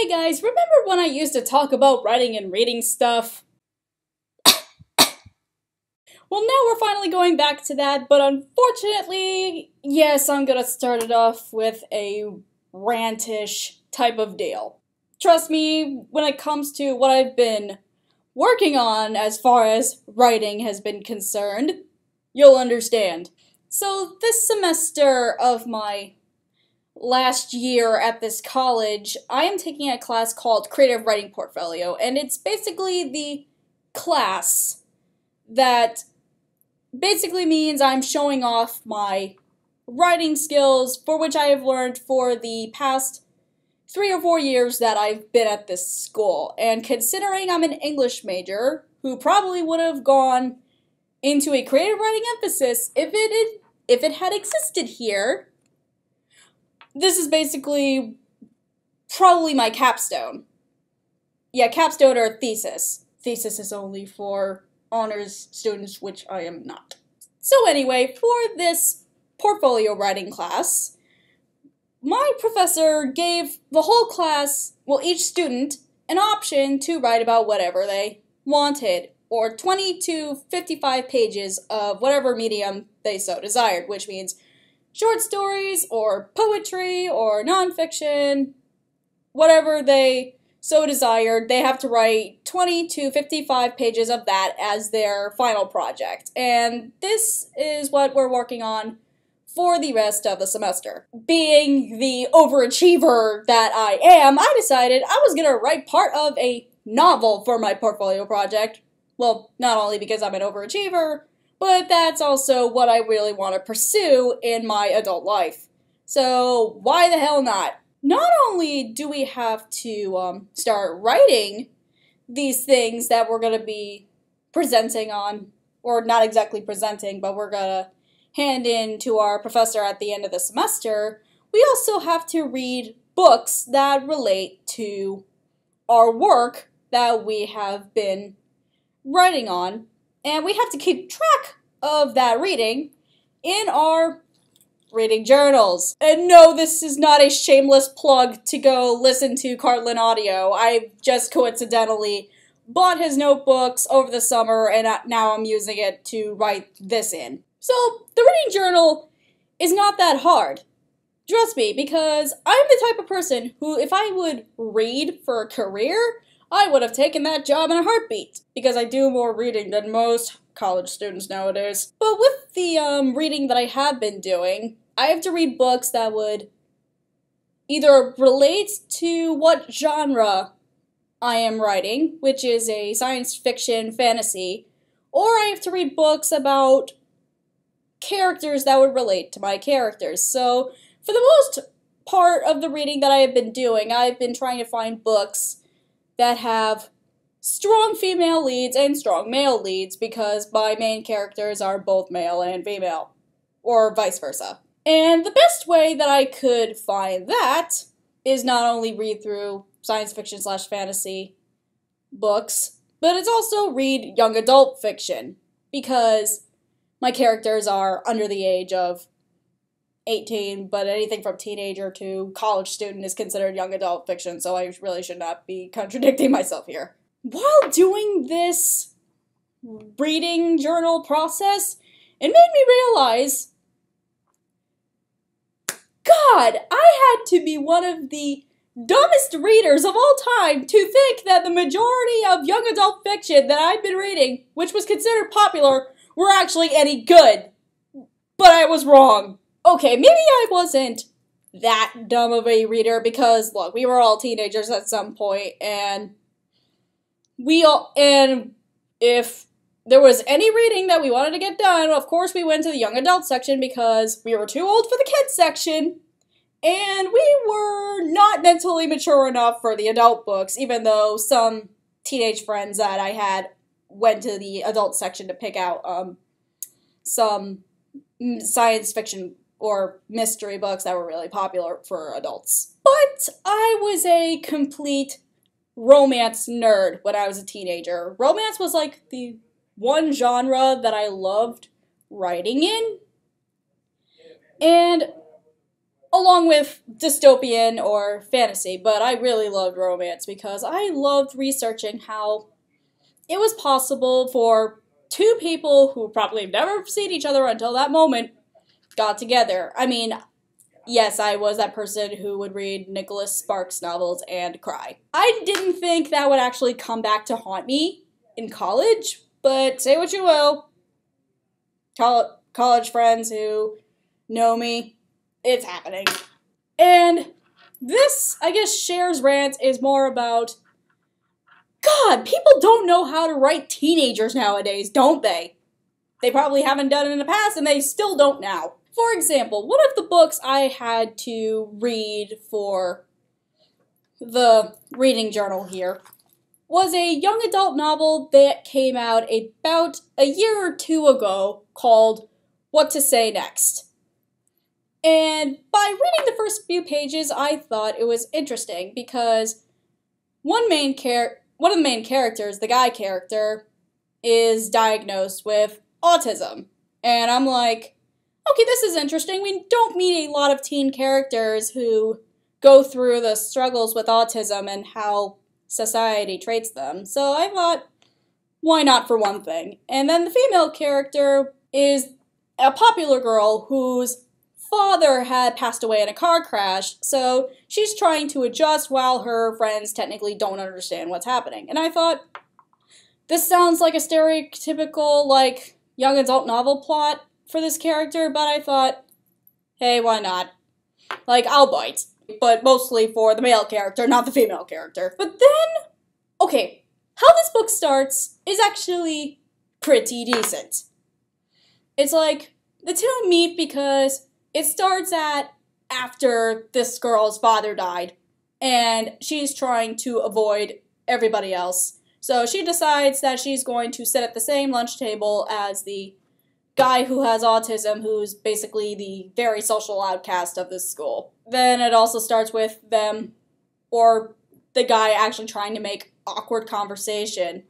Hey guys, remember when I used to talk about writing and reading stuff? well, now we're finally going back to that, but unfortunately, yes, I'm gonna start it off with a rantish type of deal. Trust me, when it comes to what I've been working on as far as writing has been concerned, you'll understand. So, this semester of my last year at this college, I am taking a class called Creative Writing Portfolio, and it's basically the class that basically means I'm showing off my writing skills for which I have learned for the past three or four years that I've been at this school. And considering I'm an English major, who probably would have gone into a creative writing emphasis if it had, if it had existed here, this is basically probably my capstone. Yeah, capstone or thesis. Thesis is only for honors students, which I am not. So anyway, for this portfolio writing class, my professor gave the whole class, well, each student, an option to write about whatever they wanted, or 20 to 55 pages of whatever medium they so desired, which means short stories, or poetry, or nonfiction, whatever they so desired, they have to write 20 to 55 pages of that as their final project. And this is what we're working on for the rest of the semester. Being the overachiever that I am, I decided I was gonna write part of a novel for my portfolio project. Well, not only because I'm an overachiever, but that's also what I really want to pursue in my adult life. So, why the hell not? Not only do we have to um, start writing these things that we're going to be presenting on, or not exactly presenting, but we're going to hand in to our professor at the end of the semester, we also have to read books that relate to our work that we have been writing on, and we have to keep track of that reading in our reading journals. And no, this is not a shameless plug to go listen to Cartland Audio. I just coincidentally bought his notebooks over the summer and now I'm using it to write this in. So, the reading journal is not that hard. Trust me, because I'm the type of person who, if I would read for a career, I would have taken that job in a heartbeat. Because I do more reading than most college students nowadays. But with the um, reading that I have been doing, I have to read books that would either relate to what genre I am writing, which is a science fiction fantasy, or I have to read books about characters that would relate to my characters. So, for the most part of the reading that I have been doing, I've been trying to find books that have strong female leads and strong male leads because my main characters are both male and female, or vice versa. And the best way that I could find that is not only read through science fiction slash fantasy books, but it's also read young adult fiction because my characters are under the age of 18, but anything from teenager to college student is considered young adult fiction, so I really should not be contradicting myself here. While doing this reading journal process, it made me realize God, I had to be one of the dumbest readers of all time to think that the majority of young adult fiction that I've been reading, which was considered popular, were actually any good. But I was wrong. Okay, maybe I wasn't that dumb of a reader because look, we were all teenagers at some point and we all and if there was any reading that we wanted to get done, of course we went to the young adult section because we were too old for the kids section. And we were not mentally mature enough for the adult books, even though some teenage friends that I had went to the adult section to pick out um, some science fiction or mystery books that were really popular for adults. But I was a complete romance nerd when I was a teenager. Romance was like the one genre that I loved writing in. And along with dystopian or fantasy, but I really loved romance because I loved researching how it was possible for two people who probably never seen each other until that moment got together. I mean, yes, I was that person who would read Nicholas Sparks novels and cry. I didn't think that would actually come back to haunt me in college, but say what you will. college friends who know me, it's happening. And this, I guess, Cher's rant is more about God, people don't know how to write teenagers nowadays, don't they? They probably haven't done it in the past and they still don't now. For example, one of the books I had to read for the reading journal here was a young adult novel that came out about a year or two ago called What to Say Next. And by reading the first few pages, I thought it was interesting because one main char- one of the main characters, the guy character, is diagnosed with autism. And I'm like, okay, this is interesting. We don't meet a lot of teen characters who go through the struggles with autism and how society treats them. So I thought, why not for one thing? And then the female character is a popular girl whose father had passed away in a car crash, so she's trying to adjust while her friends technically don't understand what's happening. And I thought, this sounds like a stereotypical, like, young adult novel plot for this character, but I thought, hey, why not? Like, I'll bite. But mostly for the male character, not the female character. But then, okay, how this book starts is actually pretty decent. It's like, the two meet because it starts at after this girl's father died, and she's trying to avoid everybody else. So she decides that she's going to sit at the same lunch table as the guy who has autism, who's basically the very social outcast of this school. Then it also starts with them, or the guy actually trying to make awkward conversation.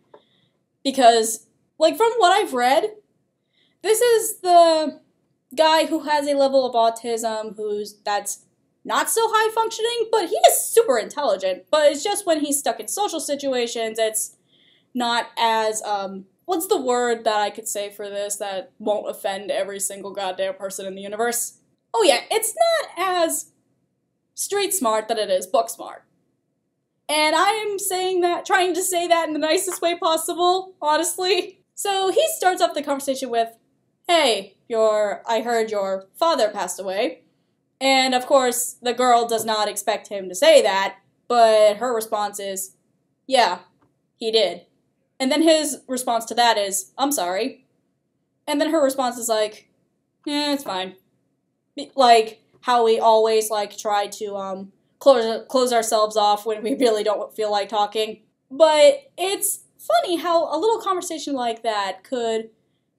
Because, like, from what I've read, this is the guy who has a level of autism who's that's not so high functioning, but he is super intelligent. But it's just when he's stuck in social situations, it's not as um what's the word that I could say for this that won't offend every single goddamn person in the universe? Oh yeah, it's not as street smart that it is book smart. And I am saying that, trying to say that in the nicest way possible, honestly. So he starts off the conversation with, hey, your I heard your father passed away. And of course, the girl does not expect him to say that, but her response is, yeah, he did. And then his response to that is, I'm sorry. And then her response is like, yeah, it's fine. Like how we always like try to um close close ourselves off when we really don't feel like talking. But it's funny how a little conversation like that could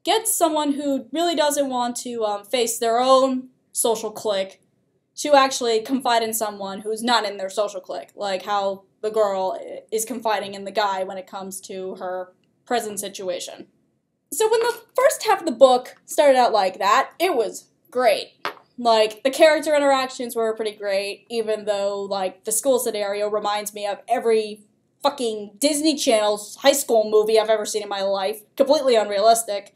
get someone who really doesn't want to um, face their own social clique to actually confide in someone who's not in their social clique, like how the girl is confiding in the guy when it comes to her present situation. So when the first half of the book started out like that, it was great. Like the character interactions were pretty great, even though like the school scenario reminds me of every fucking Disney Channel's high school movie I've ever seen in my life. Completely unrealistic.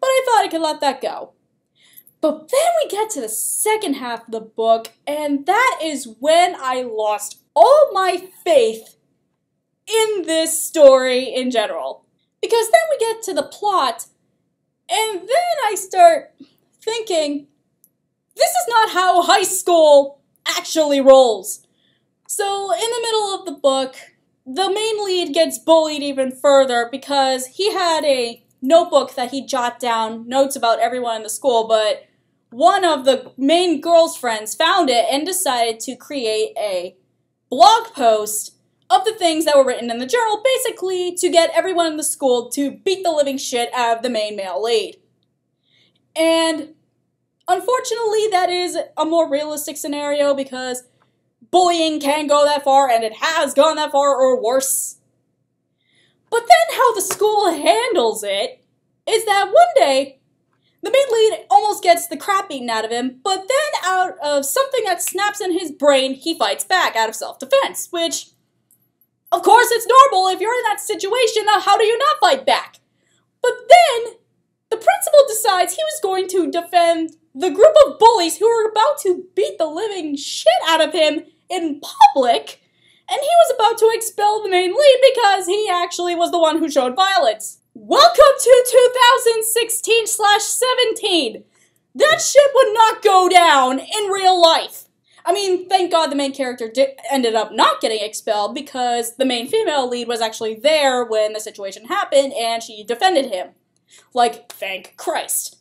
But I thought I could let that go. But then we get to the second half of the book, and that is when I lost all my faith in this story in general. Because then we get to the plot, and then I start thinking, this is not how high school actually rolls. So, in the middle of the book, the main lead gets bullied even further because he had a notebook that he jot down notes about everyone in the school, but one of the main girl's friends found it and decided to create a blog post of the things that were written in the journal, basically to get everyone in the school to beat the living shit out of the main male lead. And unfortunately, that is a more realistic scenario because bullying can go that far and it has gone that far or worse. But then how the school handles it is that one day the main lead almost gets the crap beaten out of him, but then out of something that snaps in his brain, he fights back out of self-defense, which, of course, it's normal if you're in that situation, how do you not fight back? But then, the principal decides he was going to defend the group of bullies who were about to beat the living shit out of him in public, and he was about to expel the main lead because he actually was the one who showed violence. Welcome to 2016 slash 17. That shit would not go down in real life. I mean, thank God the main character ended up not getting expelled because the main female lead was actually there when the situation happened and she defended him. Like, thank Christ.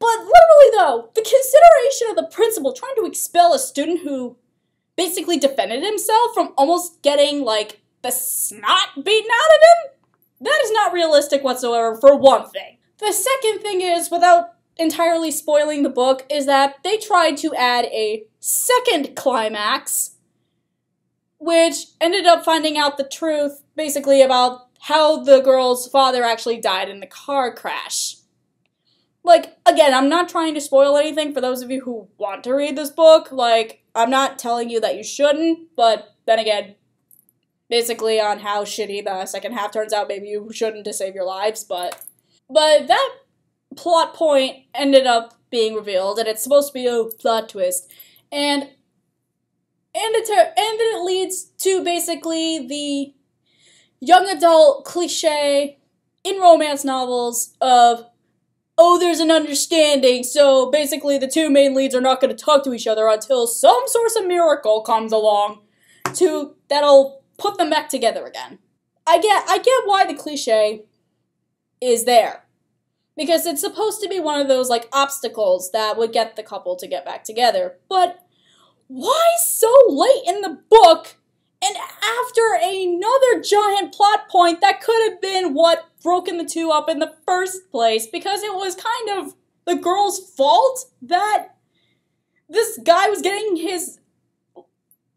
But literally, though, the consideration of the principal trying to expel a student who basically defended himself from almost getting, like, the snot beaten out of him that is not realistic whatsoever, for one thing. The second thing is, without entirely spoiling the book, is that they tried to add a second climax, which ended up finding out the truth, basically, about how the girl's father actually died in the car crash. Like, again, I'm not trying to spoil anything for those of you who want to read this book. Like, I'm not telling you that you shouldn't, but then again, basically on how shitty the second half turns out. Maybe you shouldn't to save your lives, but but that plot point ended up being revealed, and it's supposed to be a plot twist, and and it and then it leads to basically the young adult cliche in romance novels of oh there's an understanding so basically the two main leads are not going to talk to each other until some source of miracle comes along to that'll put them back together again. I get I get why the cliche is there. Because it's supposed to be one of those like obstacles that would get the couple to get back together. But why so late in the book and after another giant plot point that could have been what broken the two up in the first place because it was kind of the girl's fault that this guy was getting his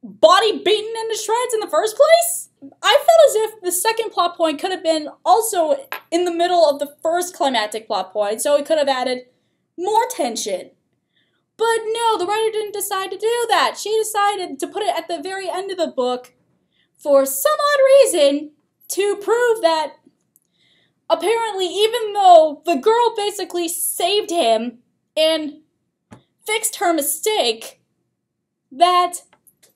body beaten into shreds in the first place? I felt as if the second plot point could have been also in the middle of the first climactic plot point, so it could have added more tension. But no, the writer didn't decide to do that. She decided to put it at the very end of the book for some odd reason to prove that apparently, even though the girl basically saved him and fixed her mistake, that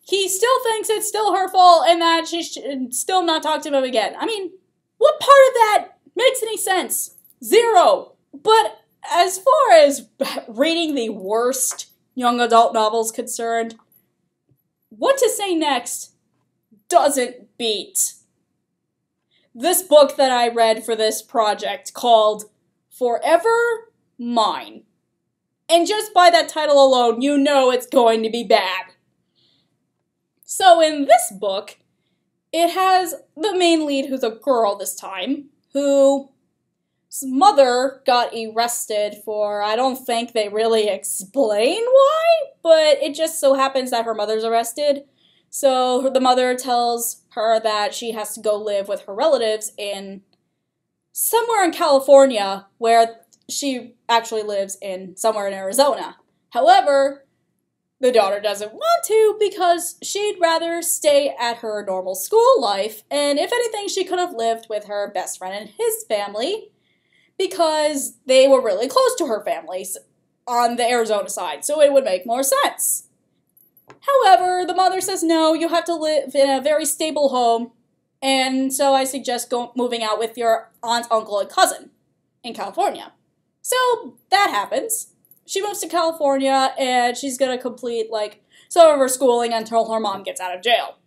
he still thinks it's still her fault and that she should still not talk to him again. I mean, what part of that makes any sense? Zero. But as far as reading the worst young adult novels concerned, what to say next doesn't beat. This book that I read for this project called Forever Mine. And just by that title alone, you know it's going to be bad. So in this book, it has the main lead who's a girl this time, whose mother got arrested for, I don't think they really explain why, but it just so happens that her mother's arrested. So the mother tells her that she has to go live with her relatives in somewhere in California, where she actually lives in somewhere in Arizona. However, the daughter doesn't want to because she'd rather stay at her normal school life, and if anything, she could have lived with her best friend and his family because they were really close to her family on the Arizona side, so it would make more sense. However, the mother says no, you have to live in a very stable home, and so I suggest go- moving out with your aunt, uncle, and cousin in California. So that happens she moves to California and she's gonna complete like some of her schooling until her mom gets out of jail,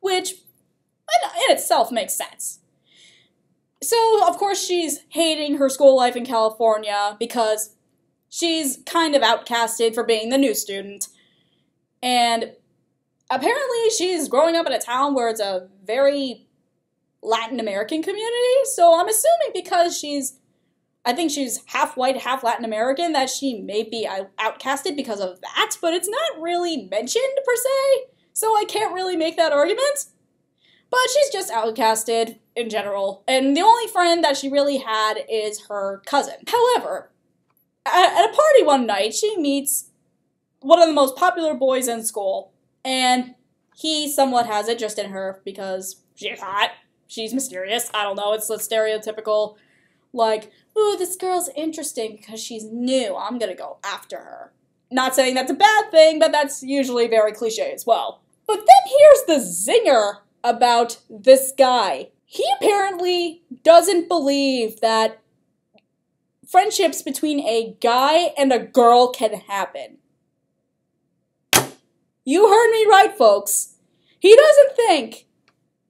which in itself makes sense. So, of course, she's hating her school life in California because she's kind of outcasted for being the new student. And apparently, she's growing up in a town where it's a very Latin American community. So, I'm assuming because she's I think she's half white, half Latin American, that she may be outcasted because of that, but it's not really mentioned per se, so I can't really make that argument. But she's just outcasted in general, and the only friend that she really had is her cousin. However, at a party one night, she meets one of the most popular boys in school, and he somewhat has interest in her because she's hot, she's mysterious. I don't know, it's stereotypical, like, ooh, this girl's interesting because she's new. I'm gonna go after her. Not saying that's a bad thing, but that's usually very cliche as well. But then here's the zinger about this guy. He apparently doesn't believe that friendships between a guy and a girl can happen. You heard me right, folks. He doesn't think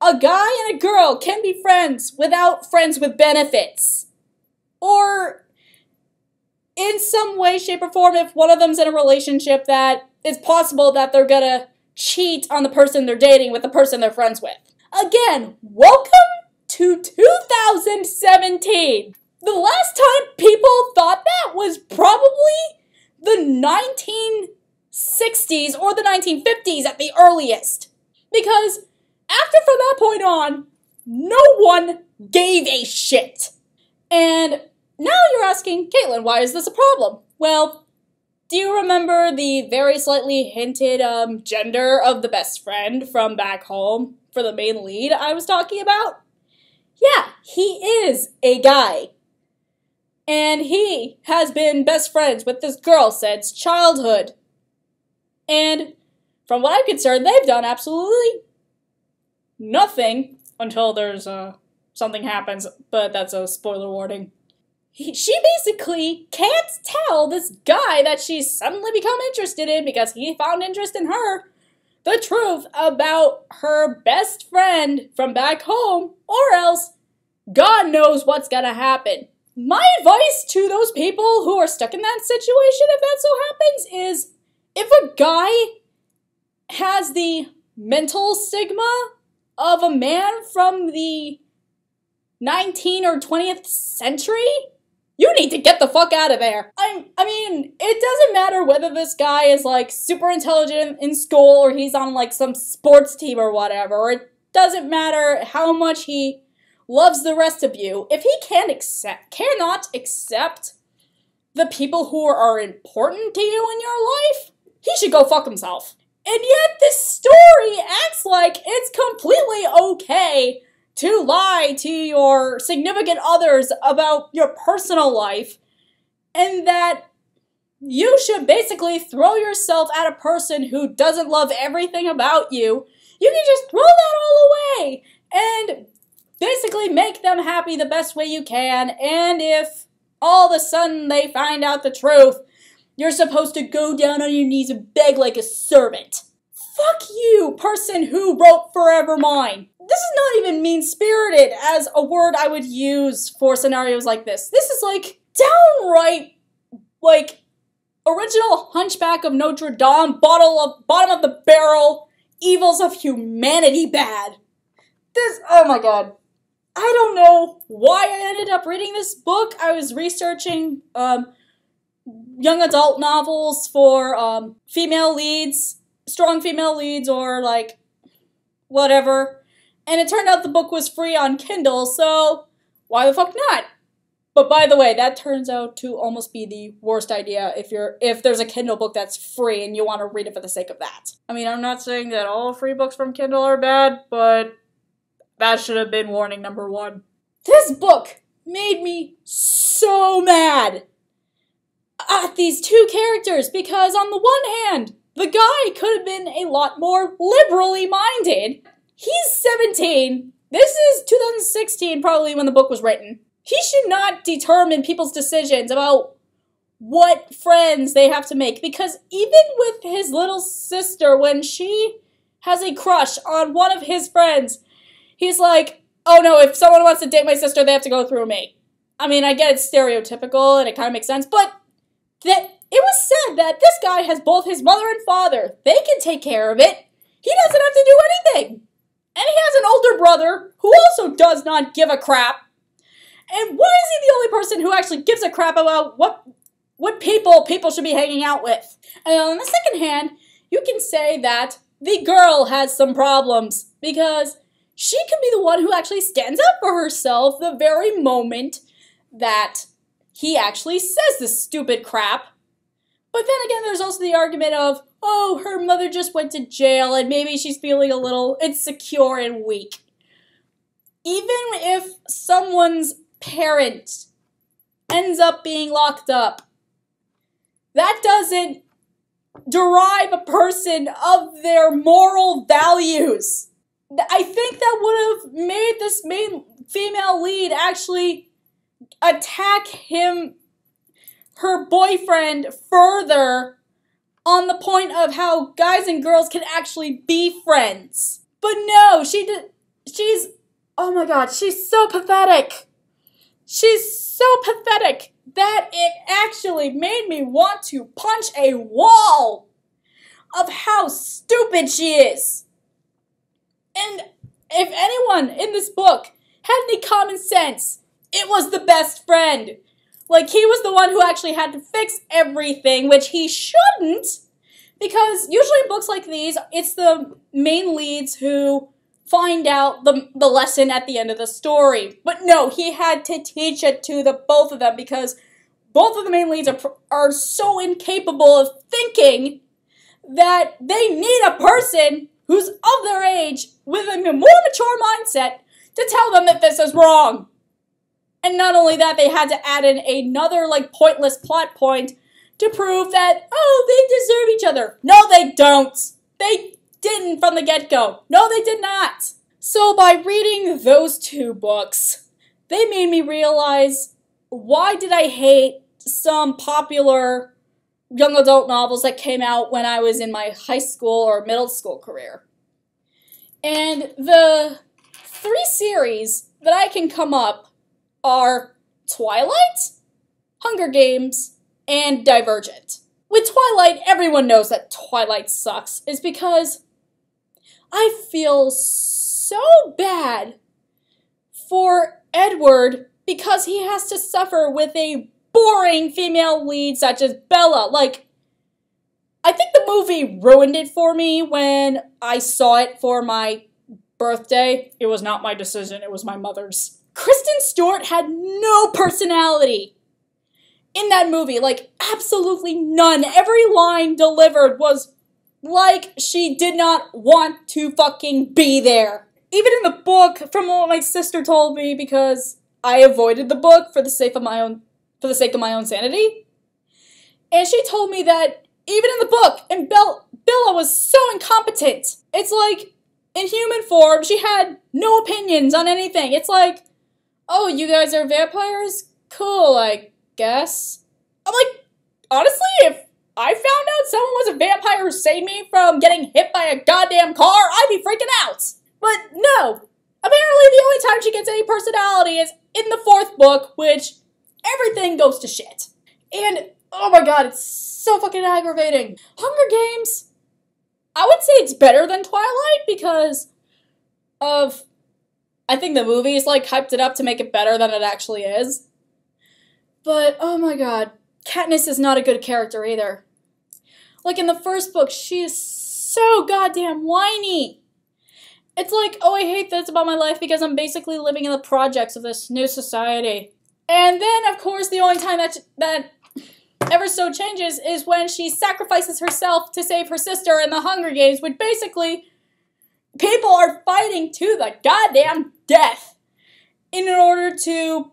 a guy and a girl can be friends without friends with benefits. Or in some way, shape, or form, if one of them's in a relationship that it's possible that they're gonna cheat on the person they're dating with the person they're friends with. Again, welcome to 2017. The last time people thought that was probably the 1960s or the 1950s at the earliest. Because after from that point on, no one gave a shit. And now you're asking, Caitlin, why is this a problem? Well, do you remember the very slightly hinted um, gender of the best friend from back home for the main lead I was talking about? Yeah, he is a guy. And he has been best friends with this girl since childhood. And from what I'm concerned, they've done absolutely nothing until there's uh, something happens, but that's a spoiler warning he, she basically can't tell this guy that she's suddenly become interested in because he found interest in her the truth about her best friend from back home, or else God knows what's gonna happen. My advice to those people who are stuck in that situation, if that so happens, is if a guy has the mental stigma of a man from the 19th or 20th century, you need to get the fuck out of there. I, I mean, it doesn't matter whether this guy is like super intelligent in school or he's on like some sports team or whatever. It doesn't matter how much he loves the rest of you. If he can't accept, cannot accept the people who are important to you in your life, he should go fuck himself. And yet, this story acts like it's completely okay to lie to your significant others about your personal life, and that you should basically throw yourself at a person who doesn't love everything about you. You can just throw that all away and basically make them happy the best way you can. And if all of a sudden they find out the truth, you're supposed to go down on your knees and beg like a servant. Fuck you, person who wrote Forever Mine. This is not even mean spirited as a word I would use for scenarios like this. This is like downright, like, original Hunchback of Notre Dame, bottle of, bottom of the barrel, evils of humanity bad. This, oh my god. I don't know why I ended up reading this book. I was researching um, young adult novels for um, female leads strong female leads or like whatever. And it turned out the book was free on Kindle, so why the fuck not? But by the way, that turns out to almost be the worst idea if you're if there's a Kindle book that's free and you want to read it for the sake of that. I mean, I'm not saying that all free books from Kindle are bad, but that should have been warning number 1. This book made me so mad at these two characters because on the one hand, the guy could have been a lot more liberally minded. He's 17. This is 2016, probably when the book was written. He should not determine people's decisions about what friends they have to make because even with his little sister, when she has a crush on one of his friends, he's like, oh no, if someone wants to date my sister, they have to go through me. I mean, I get it's stereotypical and it kind of makes sense, but that it was said that this guy has both his mother and father. They can take care of it. He doesn't have to do anything. And he has an older brother who also does not give a crap. And why is he the only person who actually gives a crap about what what people people should be hanging out with? And on the second hand, you can say that the girl has some problems because she can be the one who actually stands up for herself the very moment that he actually says this stupid crap. But then again, there's also the argument of, oh, her mother just went to jail and maybe she's feeling a little insecure and weak. Even if someone's parent ends up being locked up, that doesn't derive a person of their moral values. I think that would have made this main female lead actually attack him, her boyfriend, further on the point of how guys and girls can actually be friends. But no, she did. She's. Oh my god, she's so pathetic. She's so pathetic that it actually made me want to punch a wall of how stupid she is. And if anyone in this book had any common sense, it was the best friend. Like, he was the one who actually had to fix everything, which he shouldn't, because usually in books like these, it's the main leads who find out the, the lesson at the end of the story. But no, he had to teach it to the both of them because both of the main leads are, are so incapable of thinking that they need a person who's of their age with a more mature mindset to tell them that this is wrong. And not only that, they had to add in another like pointless plot point to prove that oh, they deserve each other. No, they don't. They didn't from the get-go. No, they did not. So by reading those two books, they made me realize why did I hate some popular young adult novels that came out when I was in my high school or middle school career. And the three series that I can come up are Twilight, Hunger Games, and Divergent. With Twilight, everyone knows that Twilight sucks, is because I feel so bad for Edward because he has to suffer with a boring female lead such as Bella. Like, I think the movie ruined it for me when I saw it for my birthday. It was not my decision, it was my mother's. Kristen Stewart had no personality in that movie. Like, absolutely none. Every line delivered was like she did not want to fucking be there. Even in the book, from what my sister told me, because I avoided the book for the sake of my own for the sake of my own sanity. And she told me that even in the book, and Bella was so incompetent. It's like, in human form, she had no opinions on anything. It's like, oh, you guys are vampires? Cool, I guess. I'm like, honestly, if I found out someone was a vampire who saved me from getting hit by a goddamn car, I'd be freaking out. But no. Apparently, the only time she gets any personality is in the fourth book, which everything goes to shit. And oh my god, it's so fucking aggravating. Hunger Games, I would say it's better than Twilight because of. I think the movies like hyped it up to make it better than it actually is. But oh my god, Katniss is not a good character either. Like in the first book, she is so goddamn whiny. It's like, oh, I hate this about my life because I'm basically living in the projects of this new society. And then, of course, the only time that that ever so changes is when she sacrifices herself to save her sister in the Hunger Games, which basically people are fighting to the goddamn death in order to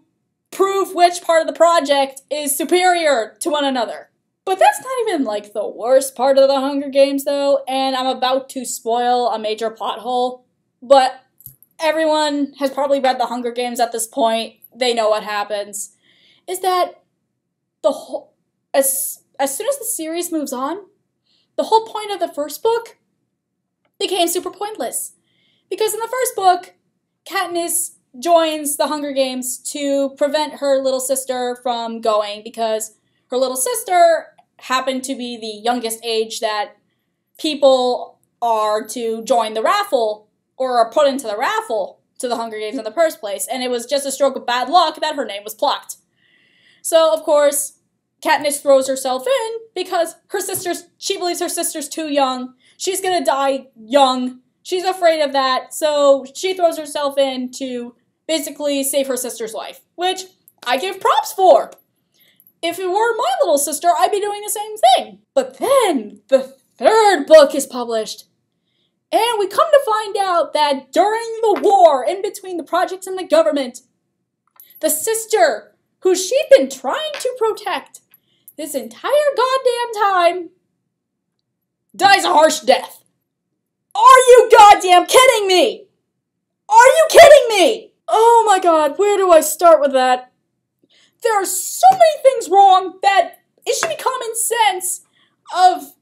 prove which part of the project is superior to one another. But that's not even like the worst part of the Hunger Games, though, and I'm about to spoil a major plot hole. But everyone has probably read the Hunger Games at this point, they know what happens, is that the whole as as soon as the series moves on, the whole point of the first book became super pointless. Because in the first book, Katniss joins the Hunger Games to prevent her little sister from going because her little sister happened to be the youngest age that people are to join the raffle or are put into the raffle to the Hunger Games in the first place, and it was just a stroke of bad luck that her name was plucked. So, of course, Katniss throws herself in because her sister's, she believes her sister's too young. She's gonna die young. She's afraid of that, so she throws herself in to basically save her sister's life, which I give props for. if it were my little sister, I'd be doing the same thing. But then the third book is published. And we come to find out that during the war in between the projects and the government, the sister who she'd been trying to protect this entire goddamn time dies a harsh death. Are you goddamn kidding me? Are you kidding me? Oh my god, where do I start with that? There are so many things wrong that it should be common sense of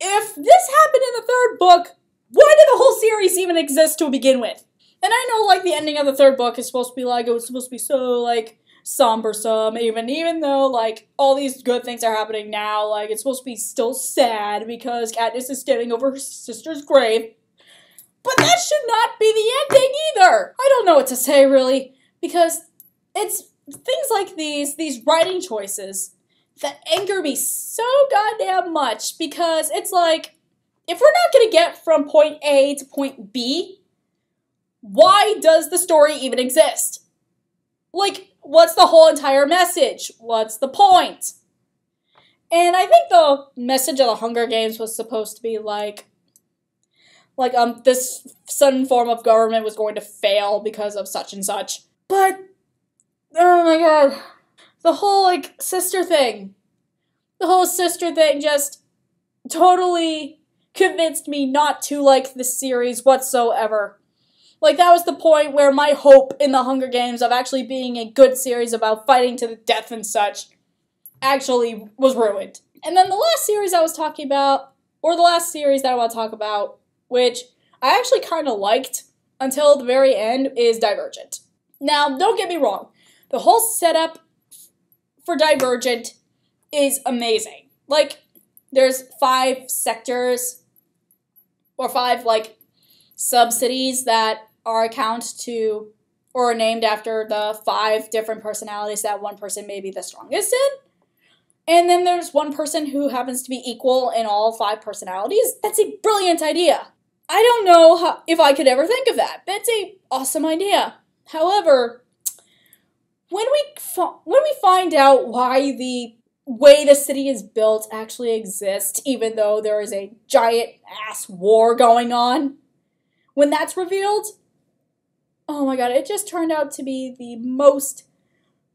if this happened in the third book, why did the whole series even exist to begin with? And I know like the ending of the third book is supposed to be like it was supposed to be so like sombersome even even though like all these good things are happening now like it's supposed to be still sad because Katniss is standing over her sister's grave. But that should not be the ending either. I don't know what to say really because it's things like these these writing choices that anger me so goddamn much because it's like if we're not going to get from point A to point B why does the story even exist? Like what's the whole entire message? What's the point? And I think the message of the Hunger Games was supposed to be like like um this sudden form of government was going to fail because of such and such. But oh my god. The whole like sister thing. The whole sister thing just totally convinced me not to like the series whatsoever. Like that was the point where my hope in the Hunger Games of actually being a good series about fighting to the death and such actually was ruined. And then the last series I was talking about, or the last series that I want to talk about, which I actually kind of liked until the very end, is Divergent. Now, don't get me wrong, the whole setup for Divergent is amazing. Like, there's five sectors, or five, like, subcities that are account to or named after the five different personalities that one person may be the strongest in. And then there's one person who happens to be equal in all five personalities. That's a brilliant idea. I don't know how, if I could ever think of that. That's a awesome idea. However, when we when we find out why the way the city is built actually exists, even though there is a giant ass war going on, when that's revealed, oh my god, it just turned out to be the most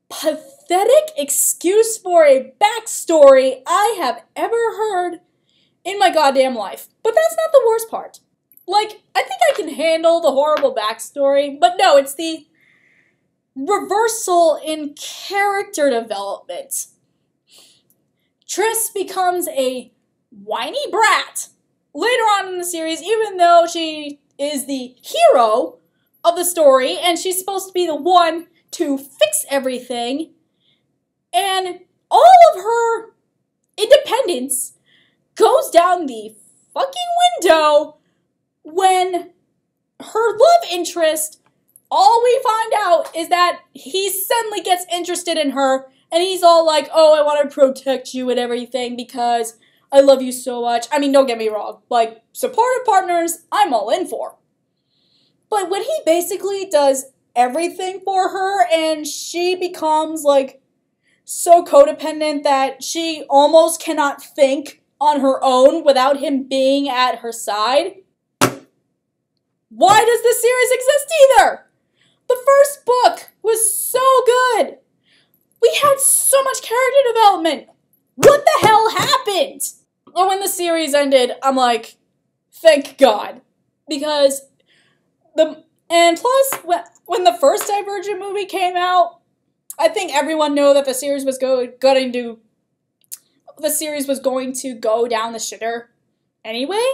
pathetic excuse for a backstory I have ever heard in my goddamn life. But that's not the worst part. Like, I think I can handle the horrible backstory, but no, it's the reversal in character development. Tris becomes a whiny brat later on in the series, even though she is the hero of the story, and she's supposed to be the one to fix everything. And all of her independence goes down the fucking window when her love interest, all we find out is that he suddenly gets interested in her and he's all like, oh, I want to protect you and everything because I love you so much. I mean, don't get me wrong. Like, supportive partners, I'm all in for. But when he basically does everything for her and she becomes like so codependent that she almost cannot think on her own without him being at her side. Why does this series exist either? The first book was so good. We had so much character development. What the hell happened? And when the series ended, I'm like, thank God. Because the and plus when the first Divergent movie came out, I think everyone knew that the series was go, going to the series was going to go down the shitter anyway.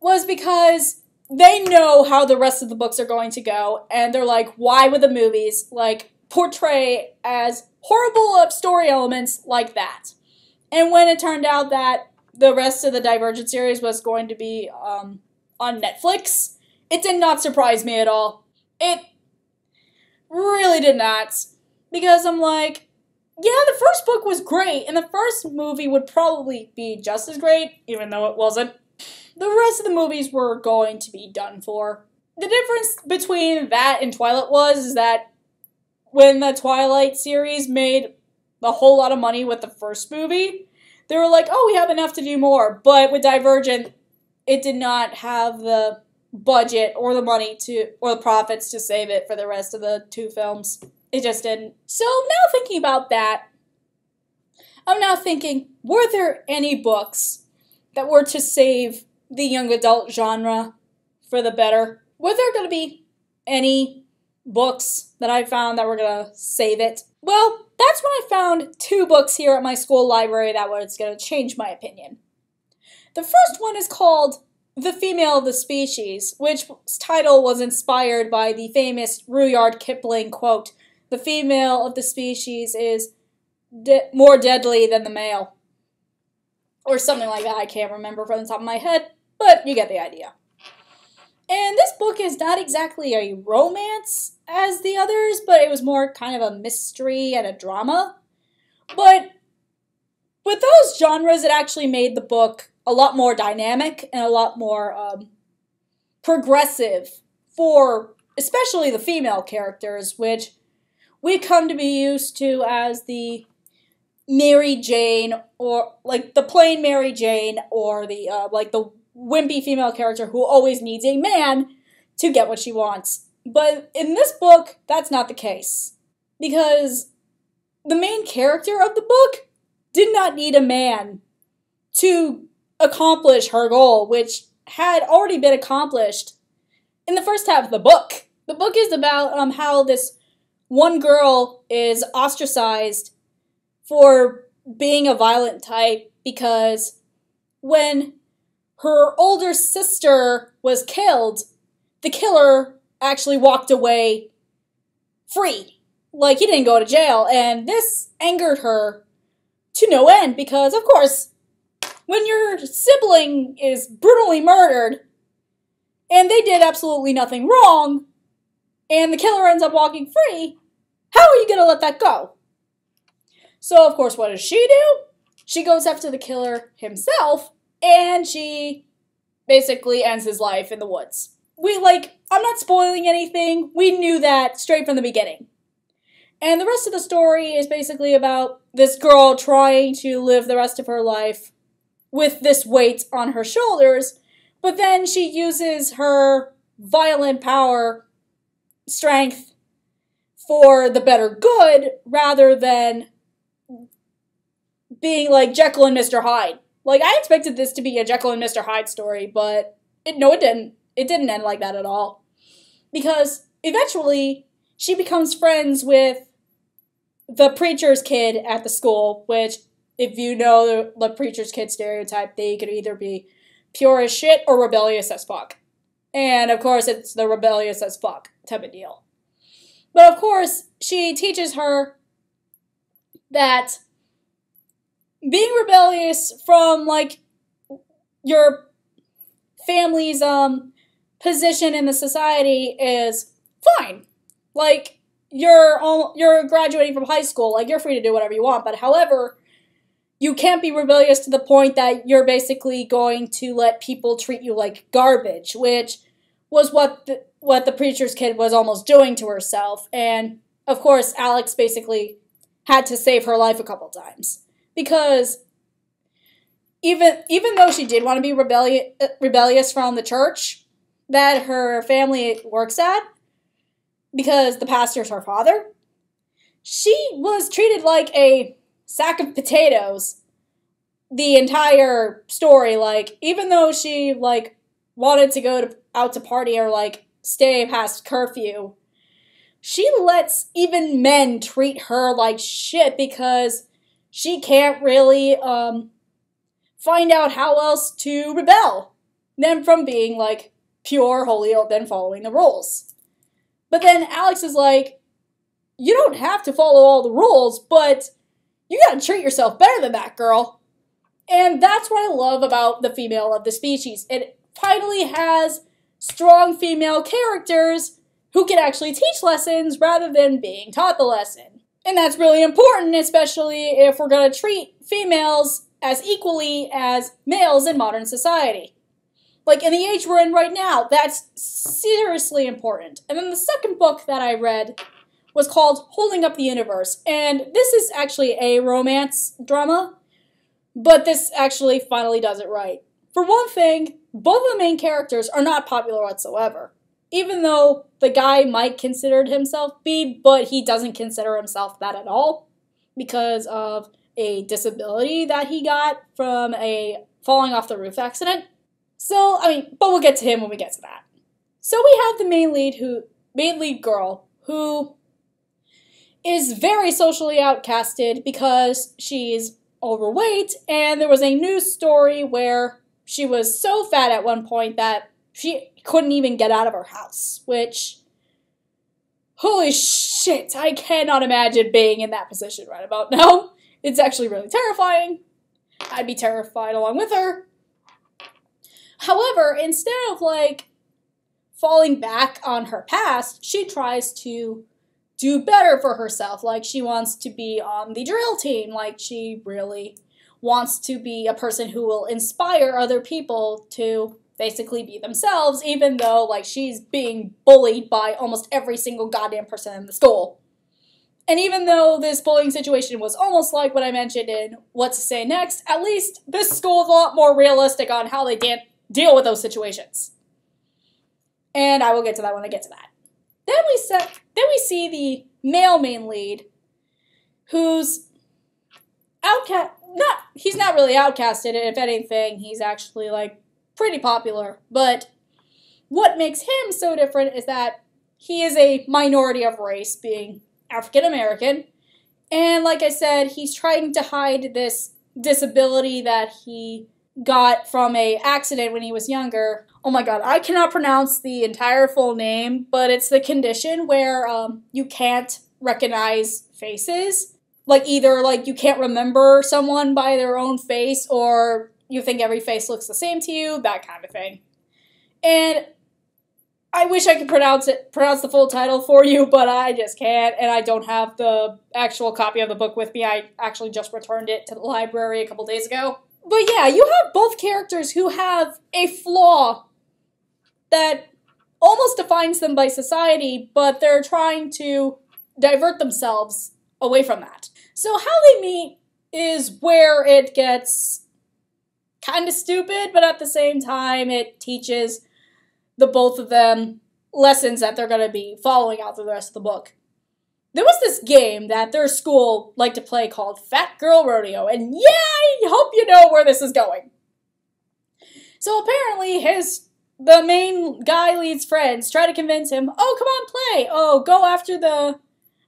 Was because they know how the rest of the books are going to go, and they're like, why would the movies like portray as horrible story elements like that? And when it turned out that the rest of the Divergent series was going to be um, on Netflix, it did not surprise me at all. It really did not. Because I'm like, yeah, the first book was great, and the first movie would probably be just as great, even though it wasn't. The rest of the movies were going to be done for. The difference between that and Twilight was is that when the Twilight series made a whole lot of money with the first movie. They were like, oh, we have enough to do more. But with Divergent, it did not have the budget or the money to or the profits to save it for the rest of the two films. It just didn't. So now thinking about that, I'm now thinking, were there any books that were to save the young adult genre for the better? Were there going to be any books that I found that were going to save it? Well, that's when I found two books here at my school library that was going to change my opinion. The first one is called the Female of the Species, which title was inspired by the famous Rudyard Kipling quote, The female of the species is de- more deadly than the male. Or something like that, I can't remember from the top of my head, but you get the idea. And this book is not exactly a romance as the others, but it was more kind of a mystery and a drama. But with those genres, it actually made the book a lot more dynamic and a lot more um, progressive for especially the female characters, which we come to be used to as the Mary Jane or like the plain Mary Jane or the uh, like the wimpy female character who always needs a man to get what she wants. But in this book, that's not the case. Because the main character of the book did not need a man to accomplish her goal, which had already been accomplished in the first half of the book. The book is about um, how this one girl is ostracized for being a violent type because when her older sister was killed, the killer actually walked away free. Like, he didn't go to jail, and this angered her to no end because, of course, when your sibling is brutally murdered and they did absolutely nothing wrong and the killer ends up walking free, how are you going to let that go? So, of course, what does she do? She goes after the killer himself and she basically ends his life in the woods. We, like, I'm not spoiling anything. We knew that straight from the beginning. And the rest of the story is basically about this girl trying to live the rest of her life with this weight on her shoulders, but then she uses her violent power, strength, for the better good rather than being like Jekyll and Mr. Hyde. Like I expected this to be a Jekyll and Mr. Hyde story, but it no it didn't. It didn't end like that at all. Because eventually she becomes friends with the preacher's kid at the school, which if you know the, the preacher's kid stereotype, they could either be pure as shit or rebellious as fuck. And of course, it's the rebellious as fuck type of deal. But of course, she teaches her that being rebellious from like your family's um position in the society is fine. Like you're all, you're graduating from high school, like you're free to do whatever you want, but however, you can't be rebellious to the point that you're basically going to let people treat you like garbage, which was what the, what the preacher's kid was almost doing to herself. And of course, Alex basically had to save her life a couple times because even even though she did want to be rebellious rebellious from the church that her family works at because the pastor's her father, she was treated like a sack of potatoes the entire story like even though she like wanted to go to, out to party or like stay past curfew she lets even men treat her like shit because she can't really um find out how else to rebel than from being like pure holy open following the rules. But then alex is like you don't have to follow all the rules but you gotta treat yourself better than that, girl. And that's what I love about the female of the species. It finally has strong female characters who can actually teach lessons rather than being taught the lesson. And that's really important, especially if we're gonna treat females as equally as males in modern society. Like in the age we're in right now, that's seriously important. And then the second book that I read was called Holding Up the Universe, and this is actually a romance drama, but this actually finally does it right. For one thing, both of the main characters are not popular whatsoever. Even though the guy might consider himself be, but he doesn't consider himself that at all because of a disability that he got from a falling off the roof accident. So, I mean, but we'll get to him when we get to that. So we have the main lead who main lead girl who is very socially outcasted because she's overweight and there was a news story where she was so fat at one point that she couldn't even get out of her house, which holy shit, I cannot imagine being in that position right about now. It's actually really terrifying. I'd be terrified along with her. However, instead of like falling back on her past, she tries to do better for herself. Like she wants to be on the drill team. Like she really wants to be a person who will inspire other people to basically be themselves, even though like she's being bullied by almost every single goddamn person in the school. And even though this bullying situation was almost like what I mentioned in What to Say Next, at least this school is a lot more realistic on how they de- deal with those situations. And I will get to that when I get to that. Then we set, then we see the male main lead, who's outcast. Not he's not really outcasted. If anything, he's actually like pretty popular. But what makes him so different is that he is a minority of race, being African American. And like I said, he's trying to hide this disability that he got from a accident when he was younger. Oh my god, I cannot pronounce the entire full name, but it's the condition where um, you can't recognize faces. Like either like you can't remember someone by their own face or you think every face looks the same to you, that kind of thing. And I wish I could pronounce it pronounce the full title for you, but I just can't, and I don't have the actual copy of the book with me. I actually just returned it to the library a couple days ago. But yeah, you have both characters who have a flaw that almost defines them by society, but they're trying to divert themselves away from that. So how they meet is where it gets kind of stupid, but at the same time, it teaches the both of them lessons that they're going to be following out through the rest of the book. There was this game that their school liked to play called Fat Girl Rodeo, and yeah, I hope you know where this is going. So apparently, his the main guy lead's friends try to convince him, "Oh, come on, play. Oh, go after the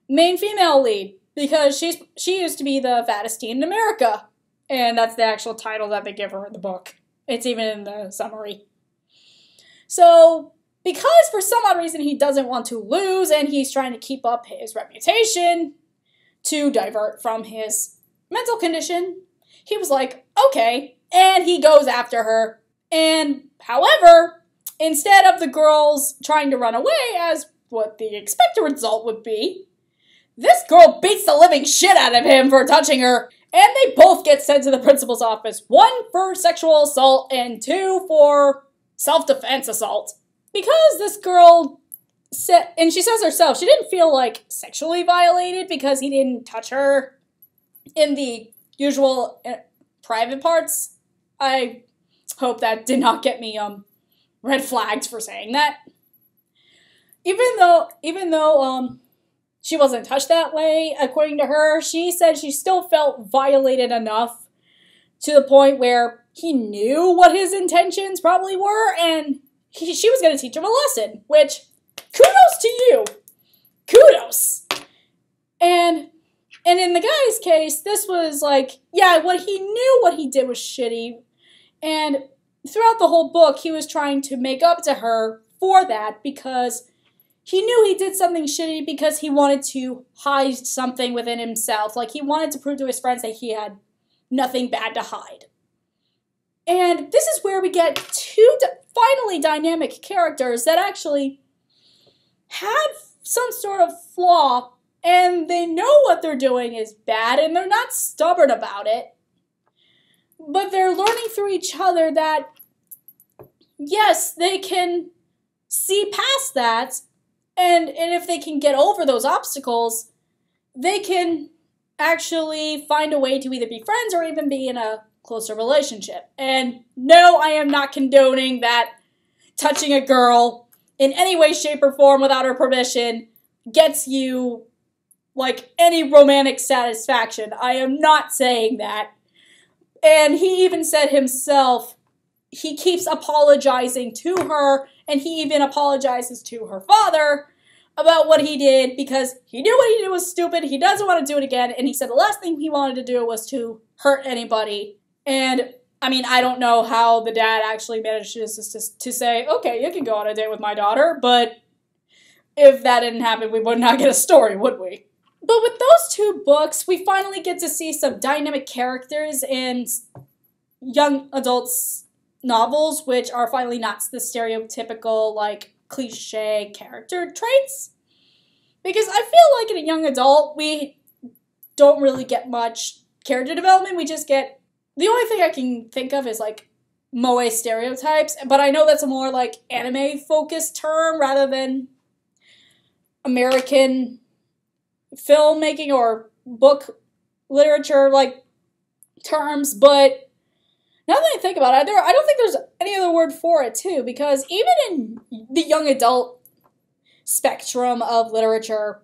main female lead because she's she used to be the fattest teen in America." And that's the actual title that they give her in the book. It's even in the summary. So, because for some odd reason he doesn't want to lose and he's trying to keep up his reputation to divert from his mental condition, he was like, okay, and he goes after her. And however, instead of the girls trying to run away as what the expected result would be, this girl beats the living shit out of him for touching her and they both get sent to the principal's office. One for sexual assault and two for self-defense assault. Because this girl said, and she says herself, she didn't feel like sexually violated because he didn't touch her in the usual uh, private parts. I hope that did not get me um red flags for saying that. Even though, even though um she wasn't touched that way, according to her. She said she still felt violated enough to the point where he knew what his intentions probably were, and he, she was going to teach him a lesson, which, kudos to you! Kudos! And and in the guy's case, this was like, yeah, what he knew what he did was shitty. And throughout the whole book, he was trying to make up to her for that because he knew he did something shitty because he wanted to hide something within himself. Like he wanted to prove to his friends that he had nothing bad to hide. And this is where we get two finally dynamic characters that actually have some sort of flaw and they know what they're doing is bad and they're not stubborn about it. But they're learning through each other that yes, they can see past that And and if they can get over those obstacles, they can actually find a way to either be friends or even be in a closer relationship. And no, I am not condoning that touching a girl in any way, shape, or form without her permission gets you like any romantic satisfaction. I am not saying that. And he even said himself, he keeps apologizing to her, and he even apologizes to her father about what he did because he knew what he did was stupid. He doesn't want to do it again. And he said the last thing he wanted to do was to hurt anybody. And I mean, I don't know how the dad actually manages to, to say, okay, you can go on a date with my daughter, but if that didn't happen, we would not get a story, would we? But with those two books, we finally get to see some dynamic characters and young adults novels, which are finally not the stereotypical, like, cliche character traits. Because I feel like in a young adult, we don't really get much character development. We just get. The only thing I can think of is, like, moe stereotypes, but I know that's a more, like, anime focused term rather than American filmmaking or book literature like terms, but now that I think about it, there I don't think there's any other word for it too, because even in the young adult spectrum of literature,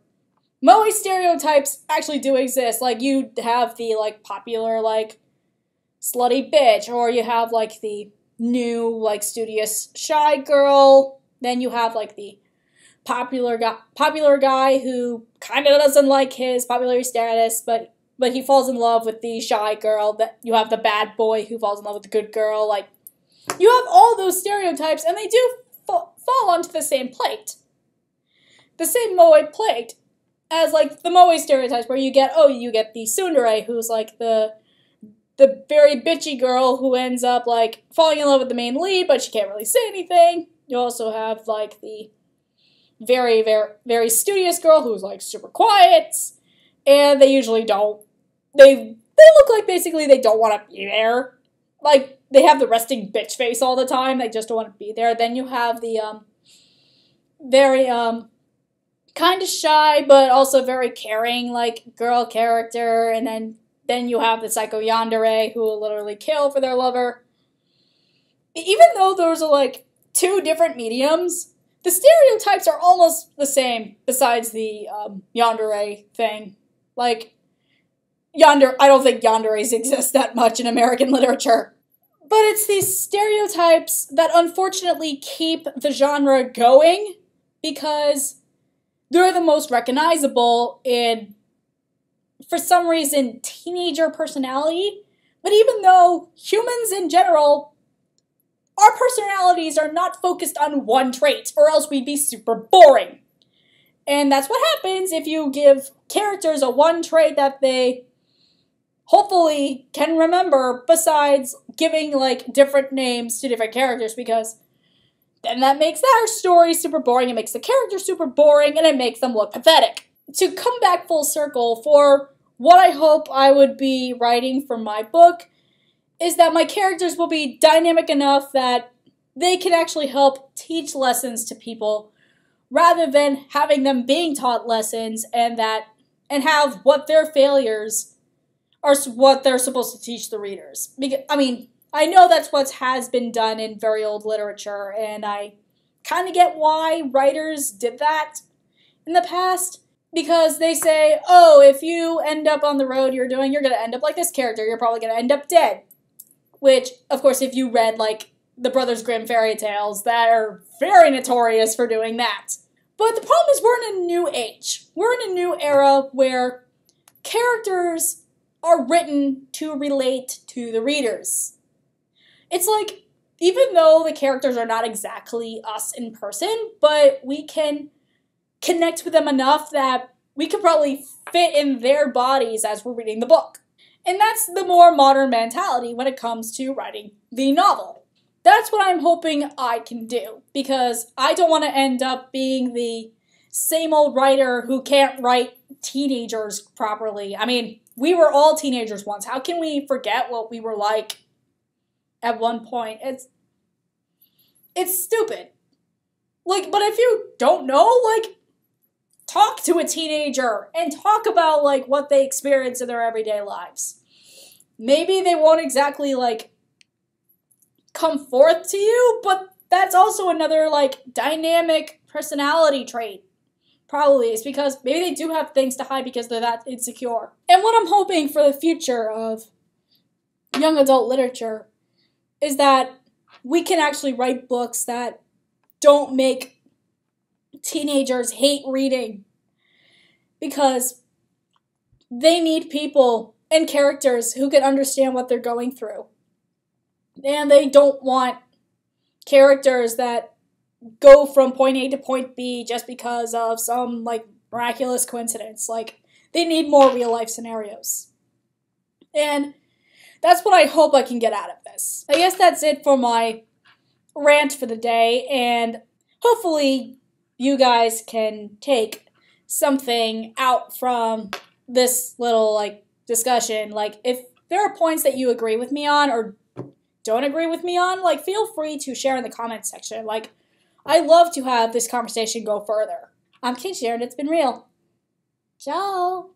moe stereotypes actually do exist. Like you have the like popular like slutty bitch, or you have like the new like studious shy girl. Then you have like the popular guy, popular guy who kind of doesn't like his popularity status, but but he falls in love with the shy girl. That you have the bad boy who falls in love with the good girl. Like you have all those stereotypes, and they do fa- fall onto the same plate, the same moe plate as like the moe stereotypes, where you get oh you get the tsundere who's like the the very bitchy girl who ends up like falling in love with the main lead, but she can't really say anything. You also have like the very, very, very studious girl who's like super quiet, and they usually don't. They they look like basically they don't want to be there. Like they have the resting bitch face all the time. They just don't want to be there. Then you have the um very um kind of shy but also very caring like girl character, and then then you have the psycho yandere who will literally kill for their lover. Even though those are like two different mediums, the stereotypes are almost the same, besides the um, yandere thing. Like, yonder, I don't think yanderes exist that much in American literature. But it's these stereotypes that unfortunately keep the genre going because they're the most recognizable in, for some reason, teenager personality. But even though humans in general our personalities are not focused on one trait, or else we'd be super boring. And that's what happens if you give characters a one trait that they hopefully can remember, besides giving like different names to different characters, because then that makes their story super boring, it makes the character super boring, and it makes them look pathetic. To come back full circle for what I hope I would be writing for my book, is that my characters will be dynamic enough that they can actually help teach lessons to people rather than having them being taught lessons and that and have what their failures are what they're supposed to teach the readers. Because, I mean, I know that's what has been done in very old literature, and I kind of get why writers did that in the past. Because they say, oh, if you end up on the road you're doing, you're going to end up like this character. You're probably going to end up dead. Which, of course, if you read like the Brothers Grimm fairy tales, that are very notorious for doing that. But the problem is we're in a new age. We're in a new era where characters are written to relate to the readers. It's like, even though the characters are not exactly us in person, but we can connect with them enough that we could probably fit in their bodies as we're reading the book. And that's the more modern mentality when it comes to writing the novel. That's what I'm hoping I can do because I don't want to end up being the same old writer who can't write teenagers properly. I mean, we were all teenagers once. How can we forget what we were like at one point? It's it's stupid. Like, but if you don't know, like talk to a teenager and talk about like what they experience in their everyday lives. Maybe they won't exactly like come forth to you, but that's also another like dynamic personality trait. Probably is because maybe they do have things to hide because they're that insecure. And what I'm hoping for the future of young adult literature is that we can actually write books that don't make teenagers hate reading because they need people and characters who can understand what they're going through. And they don't want characters that go from point A to point B just because of some like miraculous coincidence. Like they need more real life scenarios. And that's what I hope I can get out of this. I guess that's it for my rant for the day and hopefully you guys can take something out from this little like discussion. Like if there are points that you agree with me on or don't agree with me on, like feel free to share in the comments section. Like I love to have this conversation go further. I'm Cait Sharon, it's been real. Ciao.